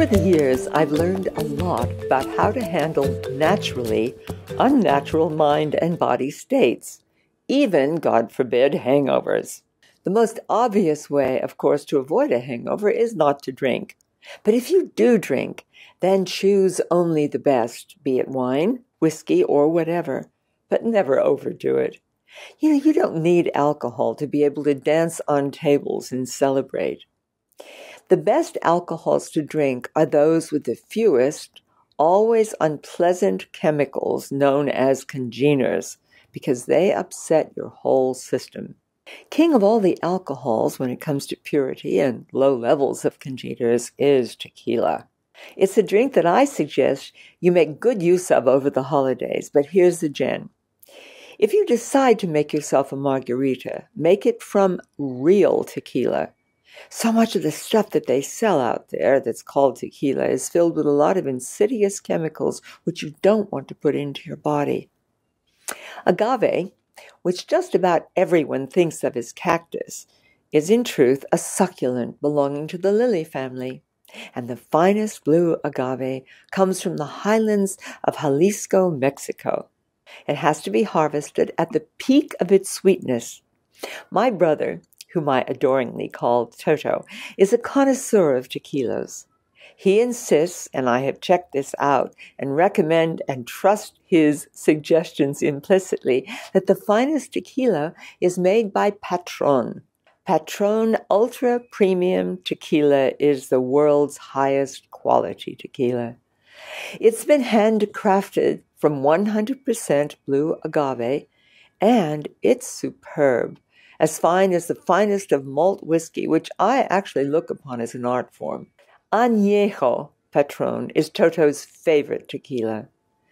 Over the years, I've learned a lot about how to handle naturally unnatural mind and body states, even, God forbid, hangovers. The most obvious way, of course, to avoid a hangover is not to drink. But if you do drink, then choose only the best, be it wine, whiskey, or whatever, but never overdo it. You know, you don't need alcohol to be able to dance on tables and celebrate. The best alcohols to drink are those with the fewest, always unpleasant chemicals known as congeners, because they upset your whole system. King of all the alcohols when it comes to purity and low levels of congeners is tequila. It's a drink that I suggest you make good use of over the holidays, but here's the gem. If you decide to make yourself a margarita, make it from real tequila so much of the stuff that they sell out there that's called tequila is filled with a lot of insidious chemicals which you don't want to put into your body. Agave, which just about everyone thinks of as cactus, is in truth a succulent belonging to the lily family. And the finest blue agave comes from the highlands of Jalisco, Mexico. It has to be harvested at the peak of its sweetness. My brother, whom I adoringly call Toto, is a connoisseur of tequilas. He insists, and I have checked this out and recommend and trust his suggestions implicitly, that the finest tequila is made by Patron. Patron Ultra Premium Tequila is the world's highest quality tequila. It's been handcrafted from 100% blue agave, and it's superb as fine as the finest of malt whiskey, which I actually look upon as an art form. Añejo Patron is Toto's favorite tequila.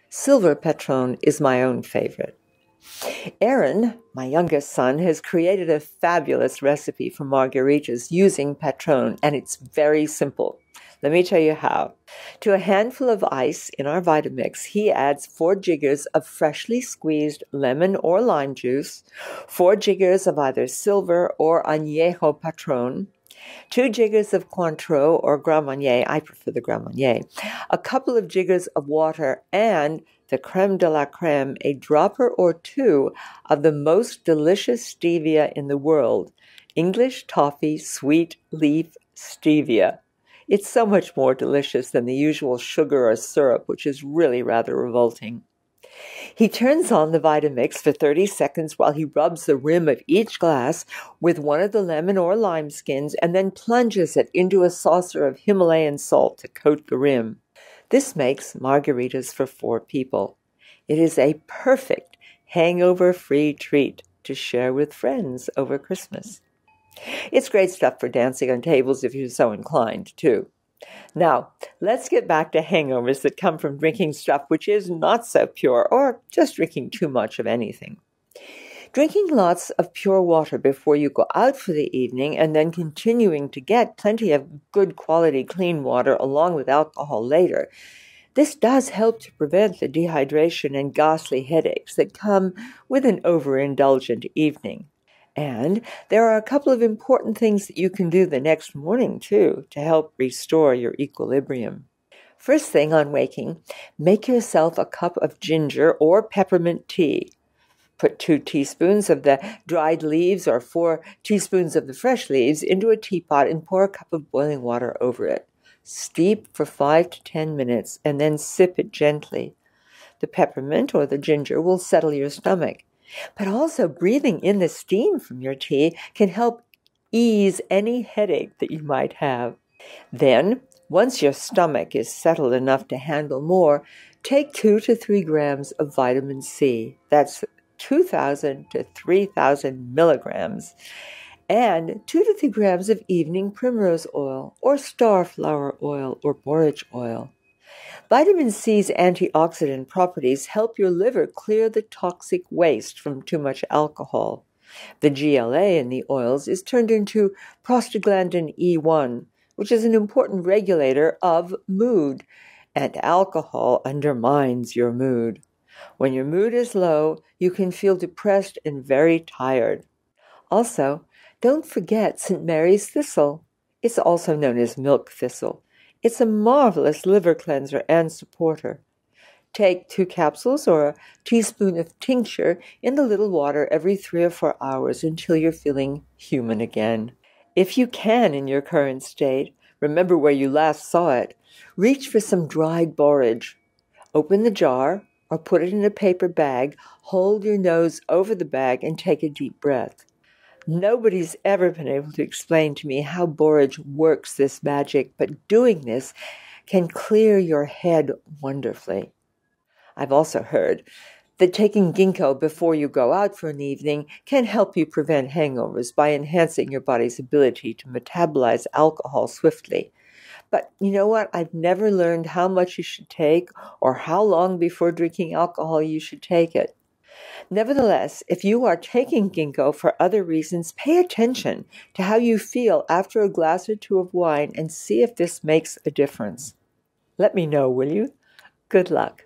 Silver Patron is my own favorite. Aaron, my youngest son, has created a fabulous recipe for margaritas using Patron, and it's very simple. Let me tell you how. To a handful of ice in our Vitamix, he adds four jiggers of freshly squeezed lemon or lime juice, four jiggers of either silver or añejo patron, two jiggers of Cointreau or Grand Marnier, I prefer the Grand Marnier, a couple of jiggers of water, and the creme de la creme, a dropper or two of the most delicious stevia in the world, English toffee sweet leaf stevia. It's so much more delicious than the usual sugar or syrup, which is really rather revolting. He turns on the Vitamix for 30 seconds while he rubs the rim of each glass with one of the lemon or lime skins and then plunges it into a saucer of Himalayan salt to coat the rim. This makes margaritas for four people. It is a perfect hangover free treat to share with friends over Christmas. It's great stuff for dancing on tables if you're so inclined, too. Now, let's get back to hangovers that come from drinking stuff which is not so pure or just drinking too much of anything. Drinking lots of pure water before you go out for the evening and then continuing to get plenty of good quality clean water along with alcohol later. This does help to prevent the dehydration and ghastly headaches that come with an overindulgent evening. And there are a couple of important things that you can do the next morning, too, to help restore your equilibrium. First thing on waking, make yourself a cup of ginger or peppermint tea. Put two teaspoons of the dried leaves or four teaspoons of the fresh leaves into a teapot and pour a cup of boiling water over it. Steep for five to ten minutes and then sip it gently. The peppermint or the ginger will settle your stomach. But also, breathing in the steam from your tea can help ease any headache that you might have. Then, once your stomach is settled enough to handle more, take two to three grams of vitamin C. That's 2,000 to 3,000 milligrams. And two to three grams of evening primrose oil, or starflower oil, or borage oil. Vitamin C's antioxidant properties help your liver clear the toxic waste from too much alcohol. The GLA in the oils is turned into prostaglandin E1, which is an important regulator of mood, and alcohol undermines your mood. When your mood is low, you can feel depressed and very tired. Also, don't forget St. Mary's thistle. It's also known as milk thistle. It's a marvelous liver cleanser and supporter. Take two capsules or a teaspoon of tincture in the little water every three or four hours until you're feeling human again. If you can in your current state, remember where you last saw it, reach for some dried borage. Open the jar or put it in a paper bag, hold your nose over the bag, and take a deep breath. Nobody's ever been able to explain to me how borage works this magic, but doing this can clear your head wonderfully. I've also heard that taking ginkgo before you go out for an evening can help you prevent hangovers by enhancing your body's ability to metabolize alcohol swiftly. But you know what? I've never learned how much you should take or how long before drinking alcohol you should take it. Nevertheless, if you are taking ginkgo for other reasons, pay attention to how you feel after a glass or two of wine and see if this makes a difference. Let me know, will you? Good luck.